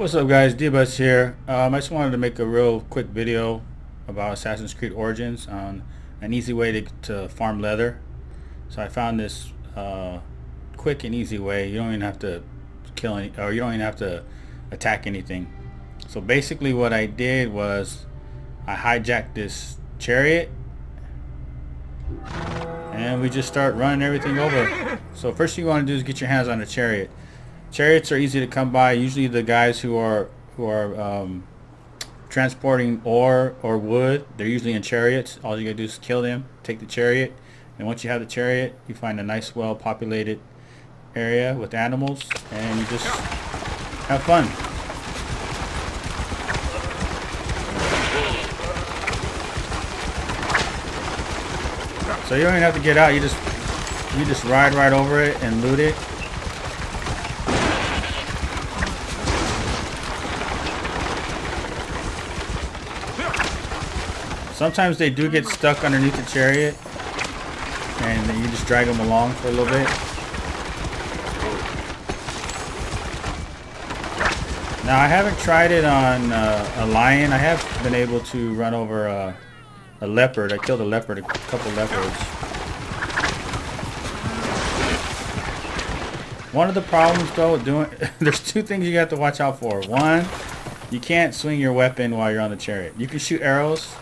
What's up guys, D-Bus here. Um, I just wanted to make a real quick video about Assassin's Creed Origins on an easy way to, to farm leather. So I found this uh, quick and easy way. You don't even have to kill any, or you don't even have to attack anything. So basically what I did was I hijacked this chariot and we just start running everything over. So first thing you want to do is get your hands on the chariot. Chariots are easy to come by. Usually the guys who are who are um, transporting ore or wood, they're usually in chariots. All you gotta do is kill them, take the chariot, and once you have the chariot, you find a nice, well-populated area with animals, and you just have fun. So you don't even have to get out. You just you just ride right over it and loot it. Sometimes they do get stuck underneath the chariot and then you just drag them along for a little bit. Now I haven't tried it on uh, a lion. I have been able to run over a, a leopard. I killed a leopard, a couple leopards. One of the problems though doing there's two things you have to watch out for. One, you can't swing your weapon while you're on the chariot. You can shoot arrows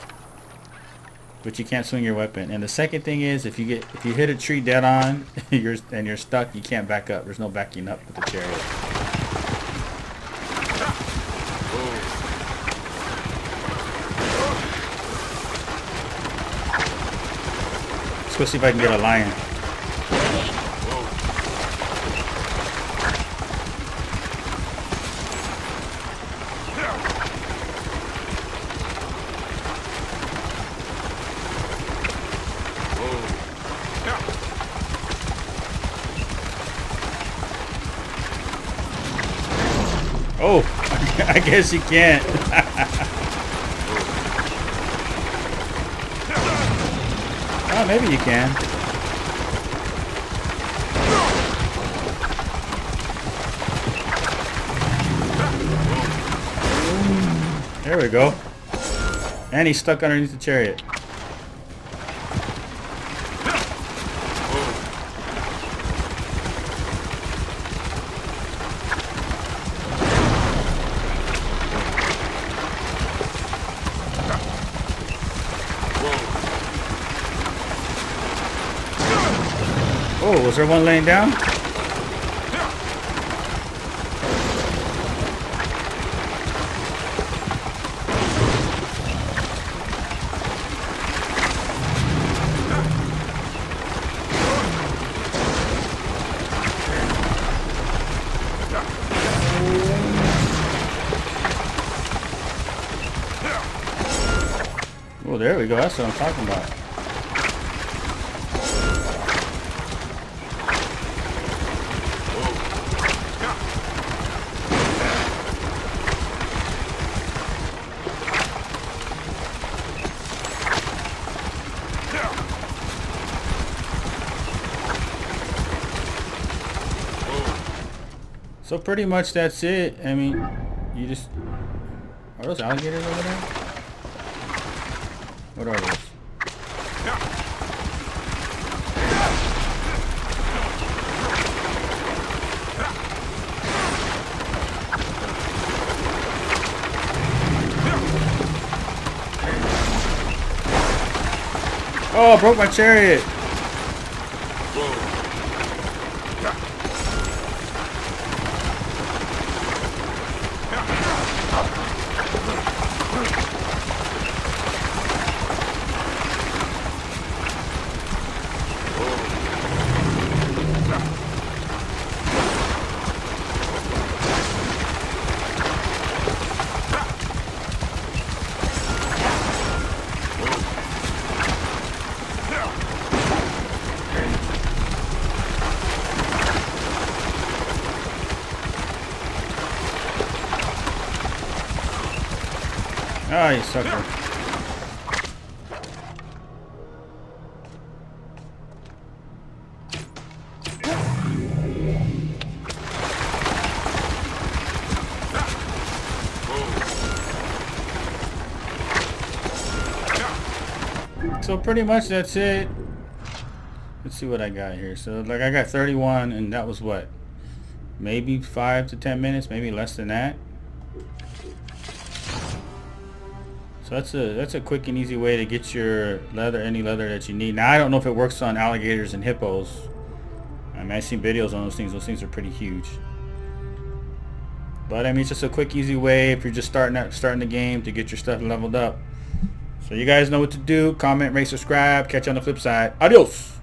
but you can't swing your weapon. And the second thing is, if you get if you hit a tree dead on, you're and you're stuck, you can't back up. There's no backing up with the chariot. Let's go see if I can get a lion. Oh, I guess you can't. oh, maybe you can. There we go. And he's stuck underneath the chariot. Oh, was there one laying down? Oh, there we go. That's what I'm talking about. So pretty much that's it. I mean, you just... Are those alligators over there? What are those? Oh, I broke my chariot! Ah, oh, you sucker. So pretty much that's it. Let's see what I got here. So like I got 31 and that was what? Maybe 5 to 10 minutes, maybe less than that. So that's a that's a quick and easy way to get your leather, any leather that you need. Now I don't know if it works on alligators and hippos. I mean I've seen videos on those things. Those things are pretty huge. But I mean it's just a quick, easy way if you're just starting out starting the game to get your stuff leveled up. So you guys know what to do. Comment, rate, subscribe. Catch you on the flip side. Adios.